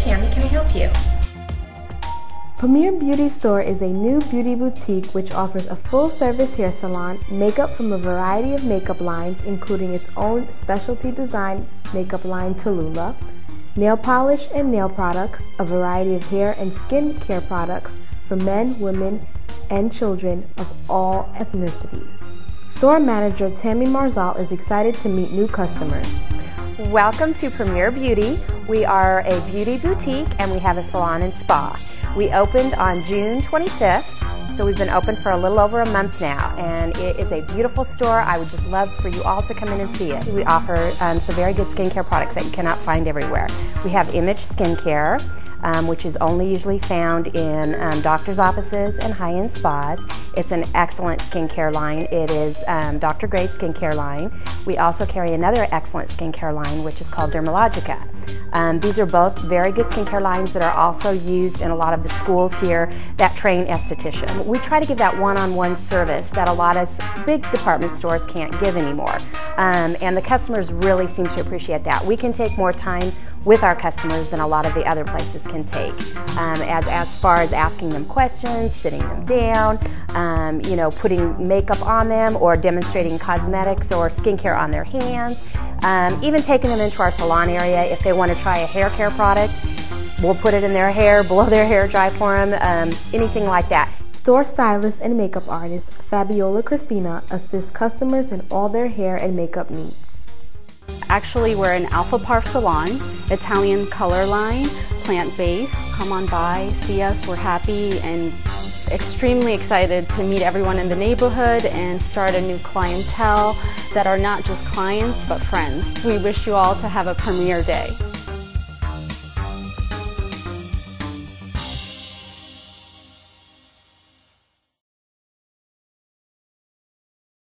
Tammy. Can I help you? Premier Beauty Store is a new beauty boutique which offers a full-service hair salon, makeup from a variety of makeup lines, including its own specialty design makeup line Tallulah, nail polish and nail products, a variety of hair and skin care products for men, women, and children of all ethnicities. Store manager Tammy Marzal is excited to meet new customers. Welcome to Premier Beauty. We are a beauty boutique and we have a salon and spa. We opened on June 25th, so we've been open for a little over a month now and it is a beautiful store. I would just love for you all to come in and see it. We offer um, some very good skincare products that you cannot find everywhere. We have Image Skincare um, which is only usually found in um, doctor's offices and high-end spas. It's an excellent skincare line. It is um, Dr. Grade skincare line. We also carry another excellent skincare line, which is called Dermalogica. Um, these are both very good skincare lines that are also used in a lot of the schools here that train estheticians. We try to give that one-on-one -on -one service that a lot of big department stores can't give anymore. Um, and the customers really seem to appreciate that. We can take more time with our customers than a lot of the other places can take. Um, as, as far as asking them questions, sitting them down, um, you know, putting makeup on them or demonstrating cosmetics or skincare on their hands, um, even taking them into our salon area if they want to try a hair care product. We'll put it in their hair, blow their hair dry for them, um, anything like that. Store stylist and makeup artist Fabiola Christina assists customers in all their hair and makeup needs. Actually, we're an Alfaparf salon, Italian color line, plant-based. Come on by, see us, we're happy and extremely excited to meet everyone in the neighborhood and start a new clientele that are not just clients but friends. We wish you all to have a premier day.